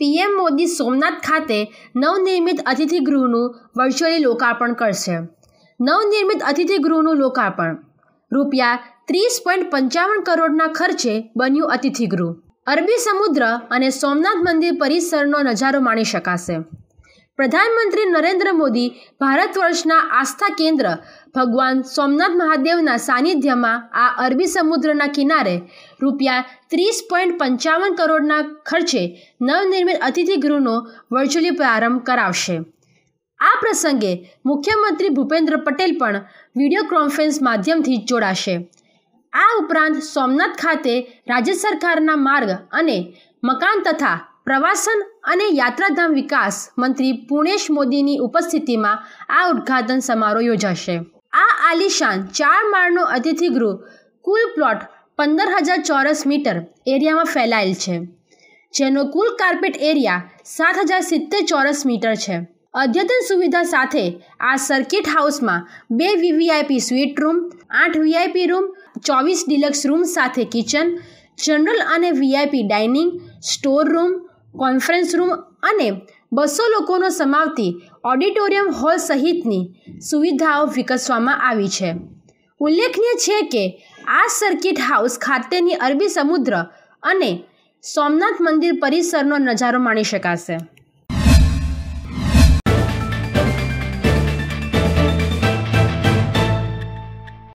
PM Modi Somnath ખાતે નવનિર્મિત અતિથિગૃહનું virtually લોકાર્પણ કરશે. નવનિર્મિત અતિથિગૃહનું લોકાર્પણ. રૂપિયા ત્રીસ પોઈન્ટ પંચાવન કરોડના ખર્ચે બન્યું અતિથિગૃહ. અરબી સમુદ્ર અને સોમનાથ મંદિર પરિસરનો નજારો માણી શકાશે. પ્રધાનમંત્રી નરેન્દ્ર મોદી ભારત વર્ષના આસ્થા કેન્દ્ર ભગવાન સોમનાથ મહાદેવના સાનિધ્યમાં આ અરબી સમુદ્રના કિનારે રૂપિયા ત્રીસ પોઈન્ટ પંચાવન કરોડના ખર્ચે નવનિર્મિત અતિથિગૃહનો વર્ચ્યુઅલી પ્રારંભ કરાવશે. આ પ્રસંગે મુખ્યમંત્રી ભૂપેન્દ્ર પટેલ પણ વીડિયો કોન્ફરન્સ માધ્યમથી જોડાશે. આ ઉપરાંત સોમનાથ ખાતે રાજ્ય સરકારના માર્ગ અને મકાન તથા પ્રવાસન અને યાત્રાધામ વિકાસ મંત્રી પુણેશ મોદીની ઉપસ્થિતિમાં આ ઉદ્ઘાટન સમારોહ યોજાશે. આ આલિશાન ચાર માળનો અતિથિગૃહ કુલ પ્લોટ પંદર હજાર ચોરસ મીટર એરિયામાં ફેલાયેલ છે, જેનો કુલ કાર્પેટ એરિયા સાત હજાર સિત્તેર ચોરસ મીટર છે. અદ્યતન સુવિધા સાથે આ સર્કિટ હાઉસમાં બે વીવીઆઈપી સ્વીટ રૂમ, આઠ વીઆઈપી રૂમ, ચોવીસ ડિલક્સ રૂમ સાથે કિચન, જનરલ અને VIP dining, store room conference room અને બસો લોકોનો સમાવતી ઓડિટોરિયમ હોલ સહિતની સુવિધાઓ વિકસવામાં આવી છે. ઉલ્લેખનીય છે કે આ સર્કિટ હાઉસ ખાતેની અરબી સમુદ્ર અને સોમનાથ મંદિર પરિસરનો નજારો માણી શકાશે.